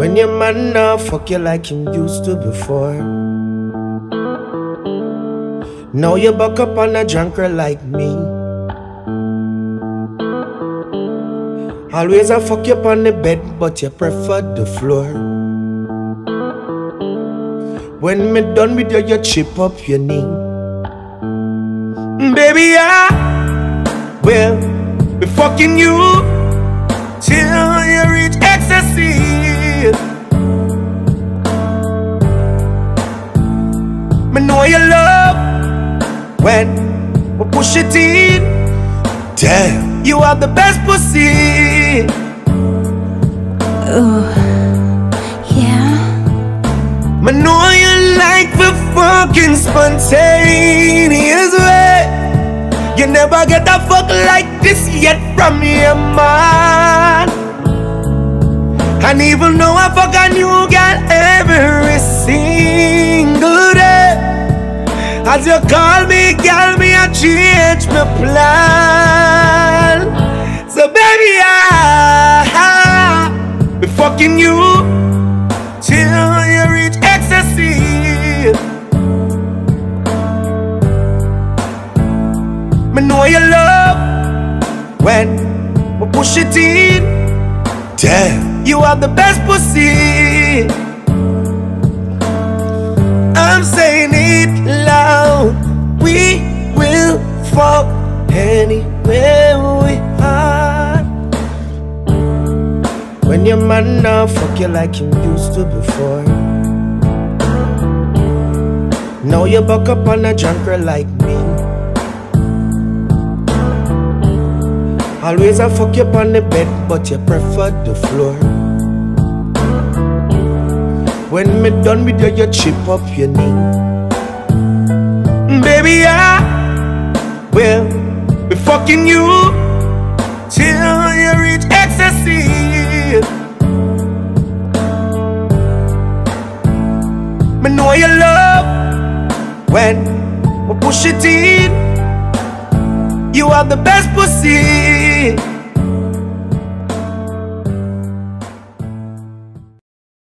When your man now fuck you like him used to before. Now you buck up on a junker like me. Always I fuck you up on the bed, but you prefer the floor. When me done with you, you chip up your knee. Baby, I will be fucking you till you reach ecstasy. Me know you love when we push it in. Damn, you are the best pussy. Ooh, Yeah. Me know you like the fucking spontaneous way. You never get a fuck like this yet from your man. And even though I fuck a new girl every single day, as you call me, girl, me I change my plan. So baby, I be fucking you till you reach ecstasy. Me know you love when we push it in. Damn, you are the best pussy. I'm saying it loud. We will fuck anywhere we are. When your man now fuck you like him used to before. Now you buck up on a junker like me. Always I fuck you up on the bed, but you prefer the floor. When me done with you, you chip up your knee. Baby, I will be fucking you till you reach ecstasy. Me know you love when we push it in. You are the best pussy it